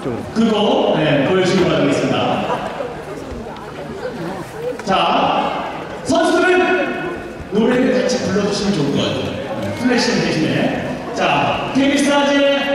이쪽으로. 그거 네, 보여주시기 바라겠습니다. 자, 선수들은 노래를 같이 불러주시면 좋을 것 같아요. 플래시 대신에. 자, 데뷔스타즈의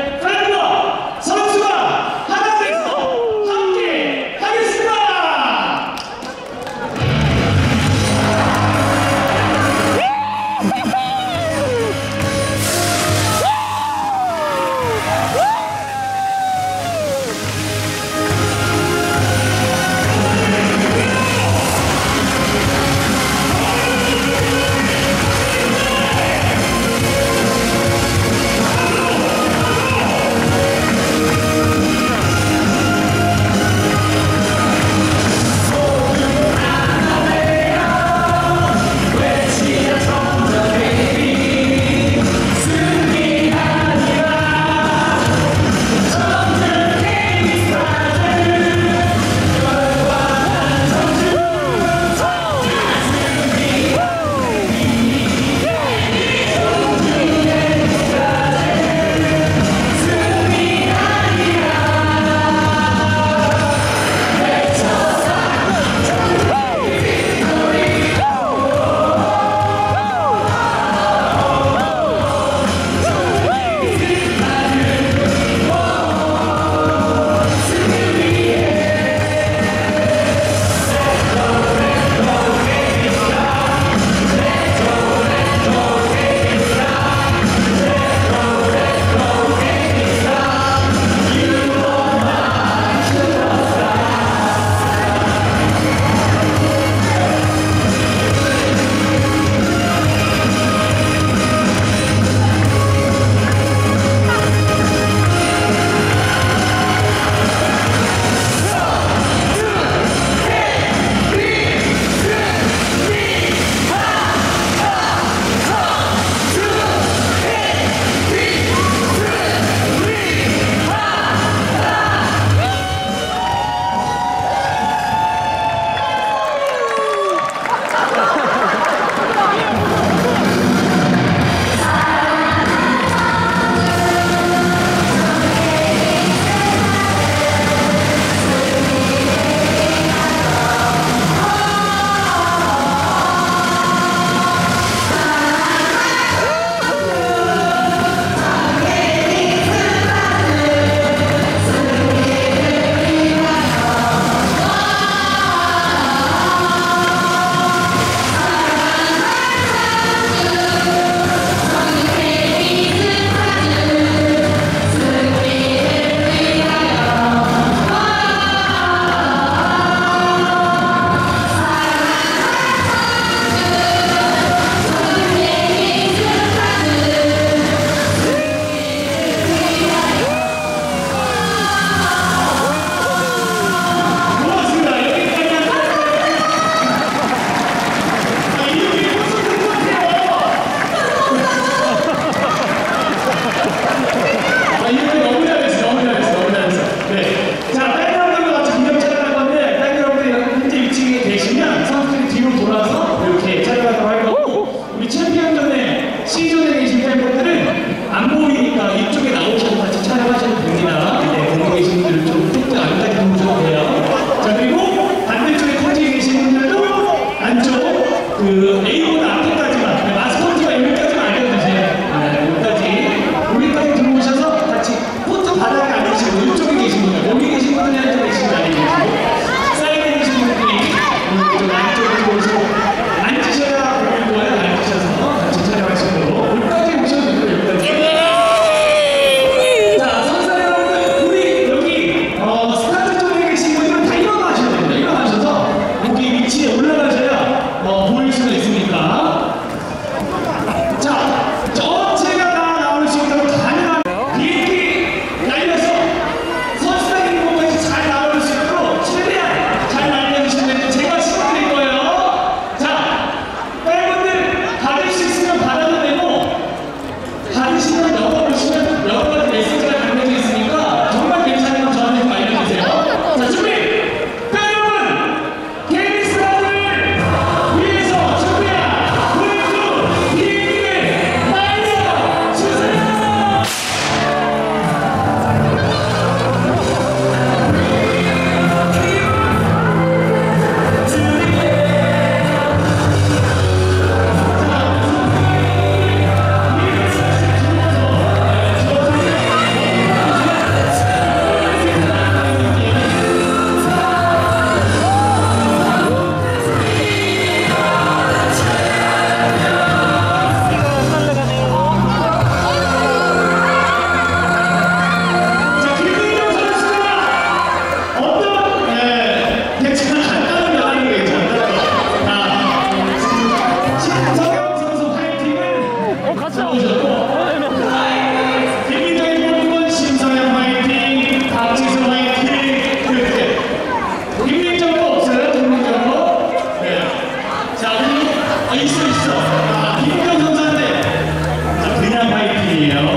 그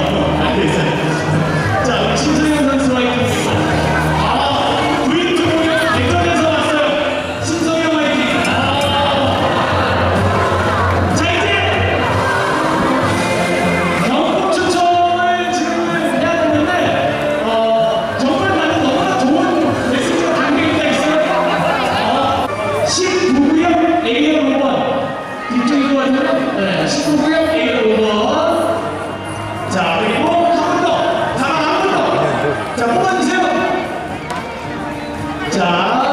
자.